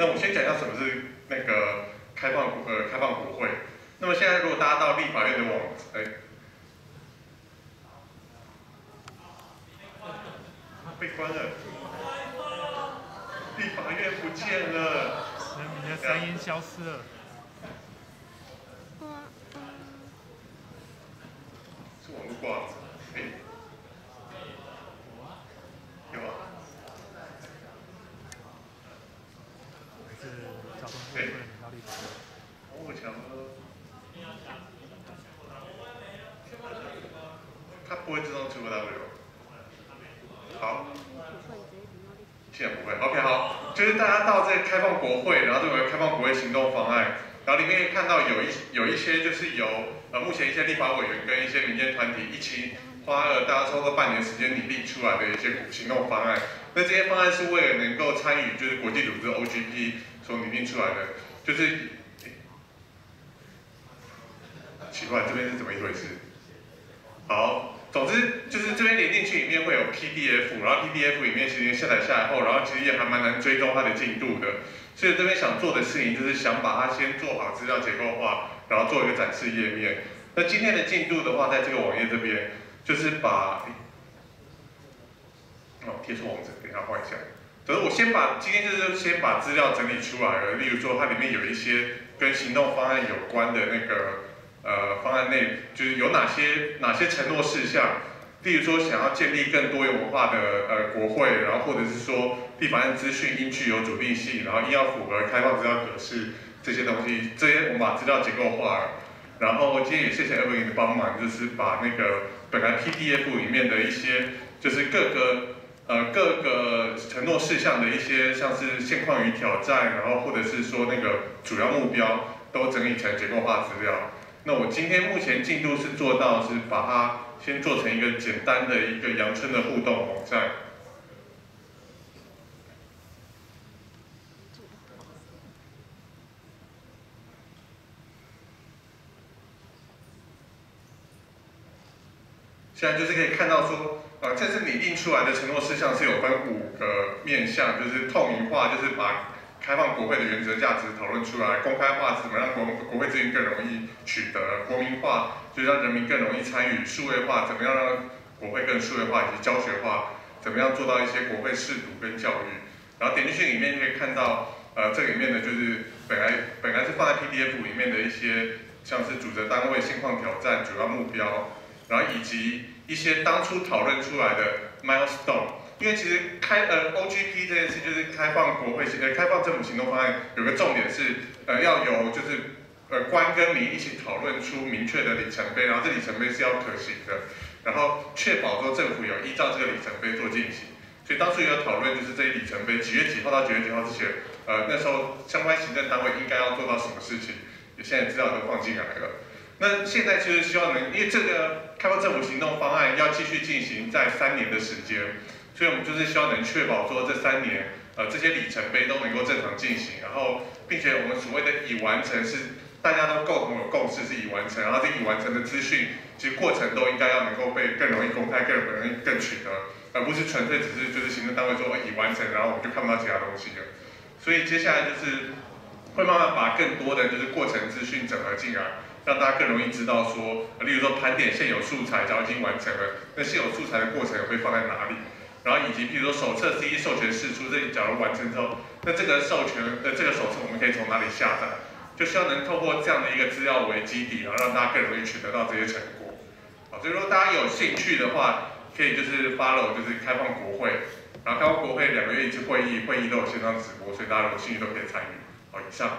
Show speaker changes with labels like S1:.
S1: 那我先讲一下什么是那个开放呃开放国会。那么现在如果大家到立法院的网，哎，被关了，立法院不见了，
S2: 声音消失了。
S1: 是网络挂了，哎，有啊。
S2: 是交通部会到立法院。
S1: 我强了。它不 W。好。现在不会。OK，好，就是大家到这开放国会，然后这个开放国会行动方案，然后里面看到有一有一些就是由呃目前一些立法委员跟一些民间团体一起花了大家超过半年时间拟定出来的一些行动方案。那这些方案是为了能够参与就是国际组织 OGP 所拟定出来的，就是。奇怪，这边是怎么一回事？好，总之就是这边连进去里面会有 PDF，然后 PDF 里面其实下载下来后，然后其实也还蛮难追踪它的进度的。所以这边想做的事情就是想把它先做好资料结构化，然后做一个展示页面。那今天的进度的话，在这个网页这边就是把，哦，贴错网址，等下换一下。可是我先把今天就是先把资料整理出来了，例如说它里面有一些跟行动方案有关的那个。呃，方案内就是有哪些哪些承诺事项，例如说想要建立更多元文化的呃国会，然后或者是说立法案资讯应具有主定性，然后应要符合开放资料格式这些东西，这些我们把资料结构化了。然后今天也谢谢 Evelyn 的帮忙，就是把那个本来 PDF 里面的一些就是各个呃各个承诺事项的一些像是现况与挑战，然后或者是说那个主要目标都整理成结构化资料。那我今天目前进度是做到是把它先做成一个简单的一个阳春的互动网站。现在就是可以看到说，呃，这次拟定出来的承诺事项是有分五个面向，就是透明化，就是把。开放国会的原则价值讨论出来，公开化怎么让国国会资源更容易取得，国民化就是让人民更容易参与，数位化怎么样让国会更数位化以及教学化，怎么样做到一些国会试读跟教育。然后点进去里面就可以看到，呃，这里面的就是本来本来是放在 PDF 里面的一些，像是主责单位、现况挑战、主要目标，然后以及一些当初讨论出来的 milestone。因为其实开呃 OGP 这件事就是开放国会行呃开放政府行动方案有个重点是呃要有就是呃官跟民一起讨论出明确的里程碑，然后这里程碑是要可行的，然后确保说政府有依照这个里程碑做进行。所以当初也有讨论就是这一里程碑几月几号到几月几号之前，呃那时候相关行政单位应该要做到什么事情，也现在资料都放进来了。那现在其实希望能因为这个开放政府行动方案要继续进行在三年的时间。所以我们就是希望能确保说这三年，呃，这些里程碑都能够正常进行，然后，并且我们所谓的已完成是大家都共同有共识是已完成，然后这已完成的资讯，其实过程都应该要能够被更容易公开、更容易更取得，而不是纯粹只是就是行政单位说已完成，然后我们就看不到其他东西了。所以接下来就是会慢慢把更多的就是过程资讯整合进来，让大家更容易知道说，例如说盘点现有素材，假如已经完成了，那现有素材的过程会放在哪里？然后以及，比如说手册 C 授权释出，这假如完成之后，那这个授权的这个手册我们可以从哪里下载？就希望能透过这样的一个资料为基底，然后让大家更容易取得到这些成果。好，所以说大家有兴趣的话，可以就是 follow 就是开放国会，然后开放国会两个月一次会议，会议都有线上直播，所以大家有兴趣都可以参与。好，以上。